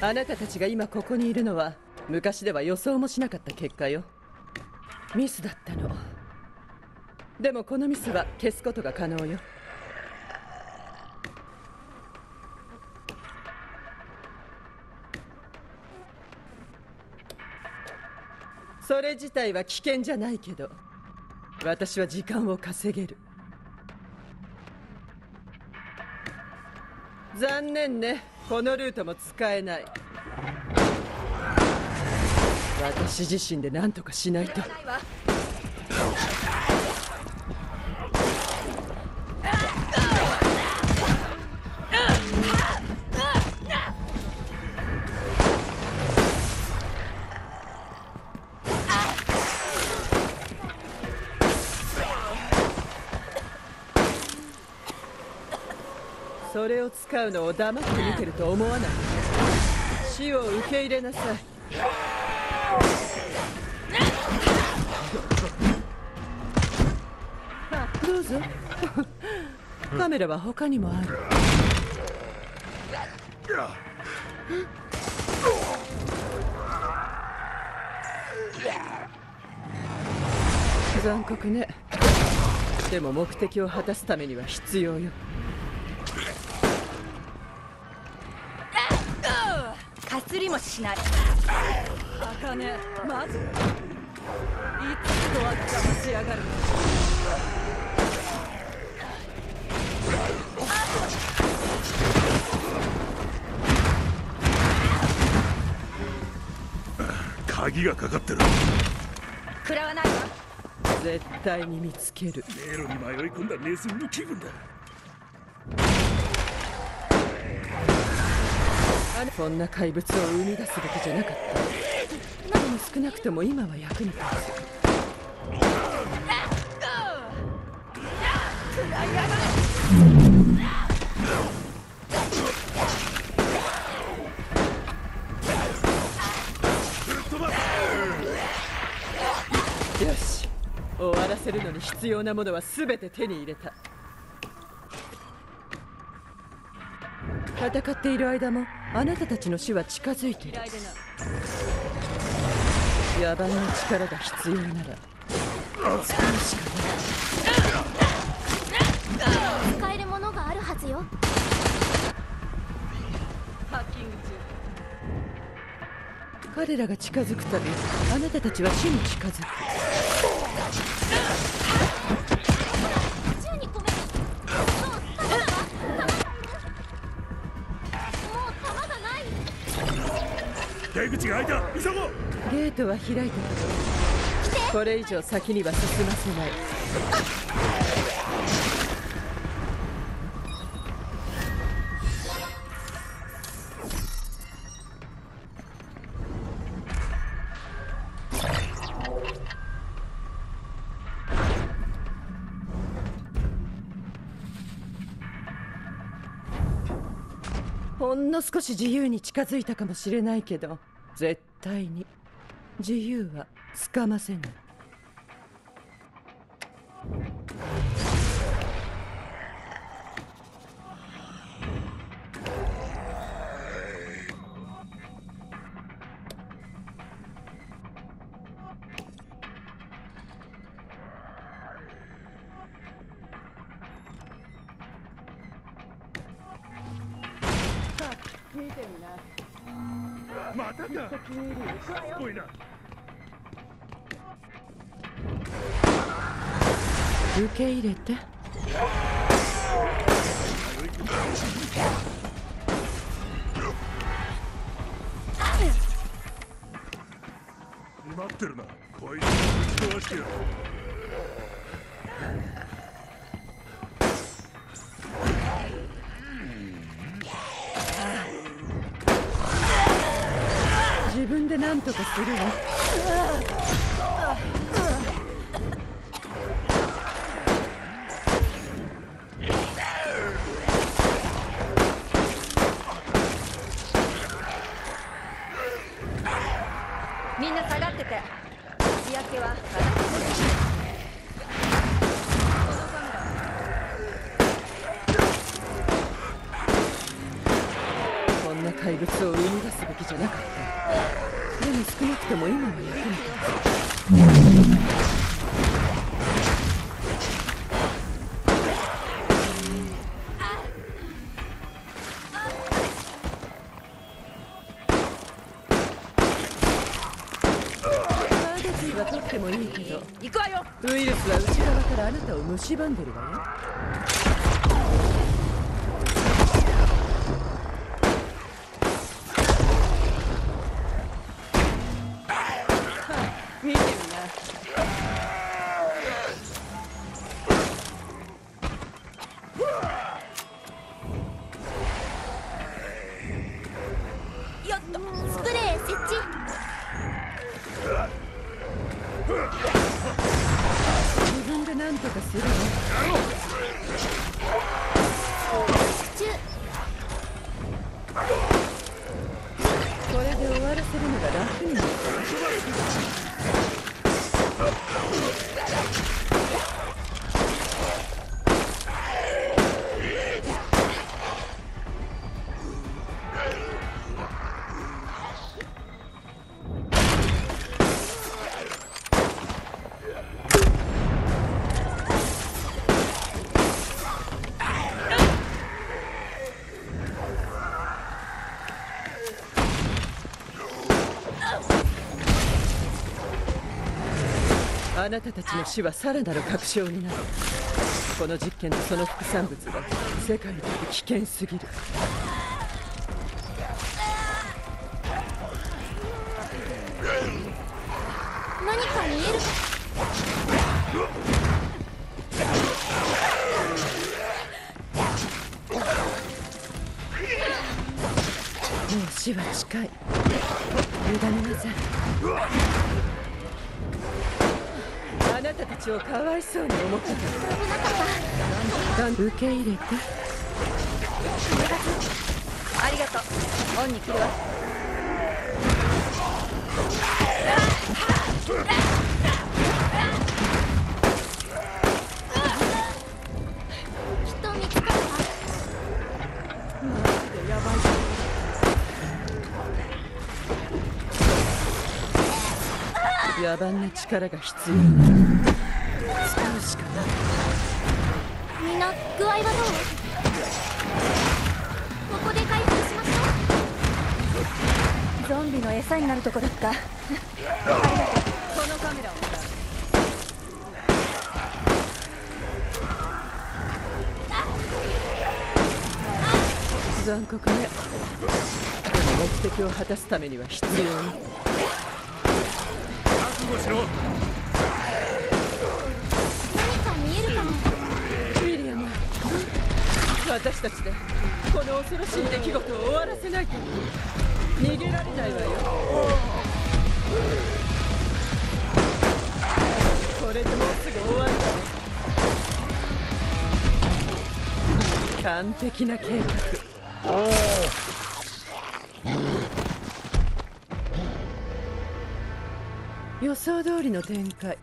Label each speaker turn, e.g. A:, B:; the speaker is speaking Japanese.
A: あなたたちが今ここにいるのは昔では予想もしなかった結果よ。ミスだったの。でもこのミスは消すことが可能よ。それ自体は危険じゃないけど私は時間を稼げる。残念ね。このルートも使えない。私自身で何とかしないと。それを使うのを黙って見てると思わない。死を受け入れなさい。どうぞ。カメラは他にもある。残酷ね。でも目的を果たすためには必要よ。
B: かすりもしない。
A: あかねまずいつとわっかもしやがる。
C: 鍵がかかってる。
B: 食らわないわ。
A: 絶対に見つける。
C: 迷路に迷い込んだネズミの気分だ
A: あれこんな怪物を生み出すべきじゃなかった。でも少なくとも今は役に立つ。よし。終わらせるのに必要なものは全て手に入れた。戦っている間もあなたたちの死は近づいている。野蛮な力が必要なら。使うしかない
D: 使えるものがあるはずよ。
A: ハッキング中彼らが近づくたびあなたたちは死に近づく
D: 12個目もう弾が弾がもう弾がない
C: 出口が開いた急ごう。
A: ゲートは開いた。けどこれ以上先には進ませない。ほんの少し自由に近づいたかもしれないけど絶対に自由はつかませない
C: またか。すごいな。
A: 受け入れて。
C: 待ってるな。こいつぶち壊してやる
A: で何とかするわ。を生み出すべきじゃなかった。でも少なくとも今は役に立つは取ってもいいけど
B: 行くわよ
A: ウイルスは内側からあなたを蝕んでる。わよ見てみな
D: スプレー設置
A: 自分で何とかするわ
D: 中
A: これで終わらせるのが楽になっあなたたちの死はさらなる確証になる。この実験とその副産物は世界で危険すぎる。もう死は近い。委ねなさい。あなたたちをかわいそうに思ってた。だん受け入れて
B: ありがとう。オンに来るわ
A: 野蛮な力が必要。なら使うしかない。
D: みんな具合はどう？ここで回復しましょう。
B: ゾンビの餌になるとこだった。このカメラ。を
A: 残酷ね。目的を果たすためには必要。に
C: 覚悟しろ
D: う何か見えるかも
A: ウィリアム私たちでこの恐ろしい出来事を終わらせないと逃げられないわよ。これでもうすぐ終わる。わね完璧な計画予想通りの展開。